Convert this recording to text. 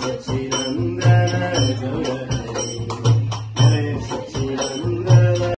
Sachidananda, Jai